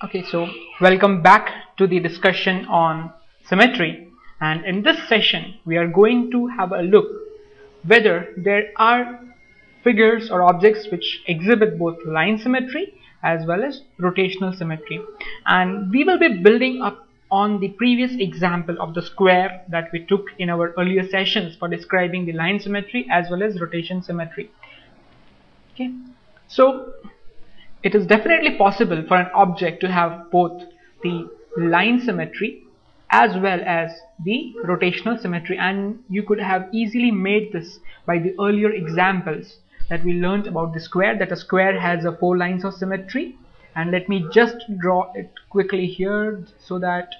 Okay, so welcome back to the discussion on symmetry. And in this session we are going to have a look whether there are figures or objects which exhibit both line symmetry as well as rotational symmetry. And we will be building up on the previous example of the square that we took in our earlier sessions for describing the line symmetry as well as rotation symmetry. Okay so it is definitely possible for an object to have both the line symmetry as well as the rotational symmetry. And you could have easily made this by the earlier examples that we learned about the square that a square has a four lines of symmetry. And let me just draw it quickly here so that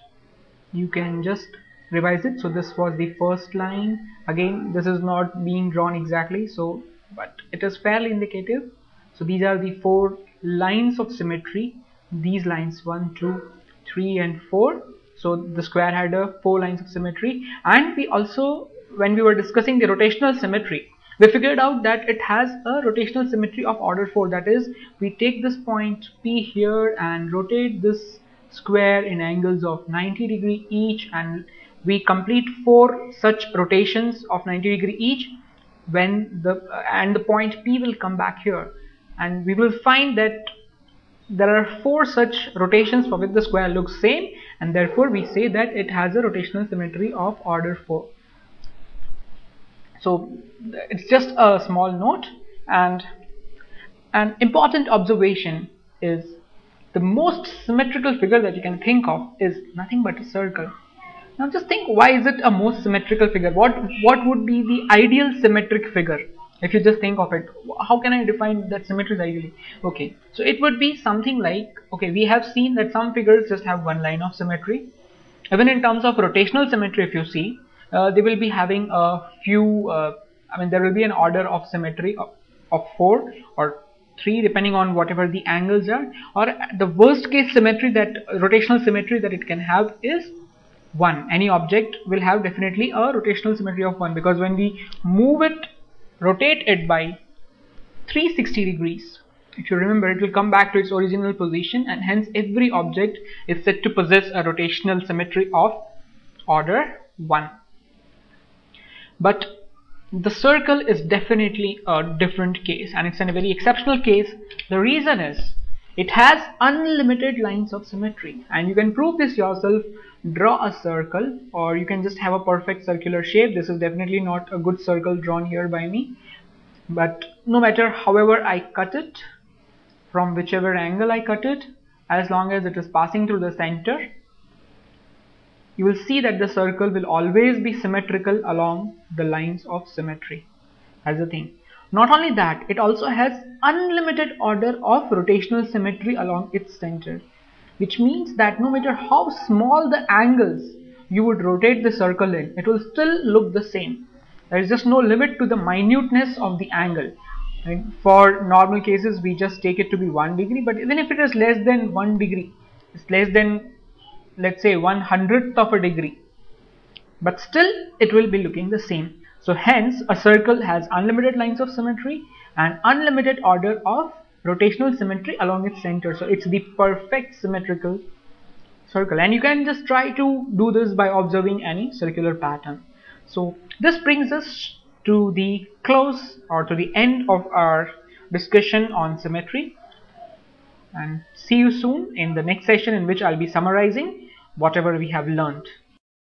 you can just revise it. So this was the first line. Again this is not being drawn exactly so but it is fairly indicative. So these are the four lines of symmetry these lines 1 2 3 and 4 so the square had a four lines of symmetry. And we also when we were discussing the rotational symmetry we figured out that it has a rotational symmetry of order 4 that is we take this point P here and rotate this square in angles of 90 degree each and we complete four such rotations of 90 degree each. When the and the point P will come back here and we will find that there are four such rotations for which the square looks same and therefore we say that it has a rotational symmetry of order 4 so it's just a small note and an important observation is the most symmetrical figure that you can think of is nothing but a circle. Now just think why is it a most symmetrical figure? What what would be the ideal symmetric figure if you just think of it how can I define that symmetry is ideally? Okay so it would be something like okay we have seen that some figures just have one line of symmetry. Even in terms of rotational symmetry if you see uh, they will be having a few uh, I mean there will be an order of symmetry of, of 4 or 3 depending on whatever the angles are. Or the worst case symmetry that rotational symmetry that it can have is 1 any object will have definitely a rotational symmetry of 1 because when we move it rotate it by 360 degrees. If you remember it will come back to its original position and hence every object is said to possess a rotational symmetry of order 1 but the circle is definitely a different case and it's in a very exceptional case. The reason is it has unlimited lines of symmetry. And you can prove this yourself. Draw a circle or you can just have a perfect circular shape. This is definitely not a good circle drawn here by me. But no matter however I cut it from whichever angle I cut it as long as it is passing through the center you will see that the circle will always be symmetrical along the lines of symmetry. As a thing not only that it also has unlimited order of rotational symmetry along its center which means that no matter how small the angles you would rotate the circle in, it will still look the same. There is just no limit to the minuteness of the angle. Right? For normal cases, we just take it to be 1 degree, but even if it is less than 1 degree, it's less than let's say 1 hundredth of a degree, but still it will be looking the same. So hence a circle has unlimited lines of symmetry and unlimited order of rotational symmetry along its center. So it's the perfect symmetrical circle. And you can just try to do this by observing any circular pattern. So this brings us to the close or to the end of our discussion on symmetry. And see you soon in the next session in which I'll be summarizing whatever we have learned